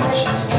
gente.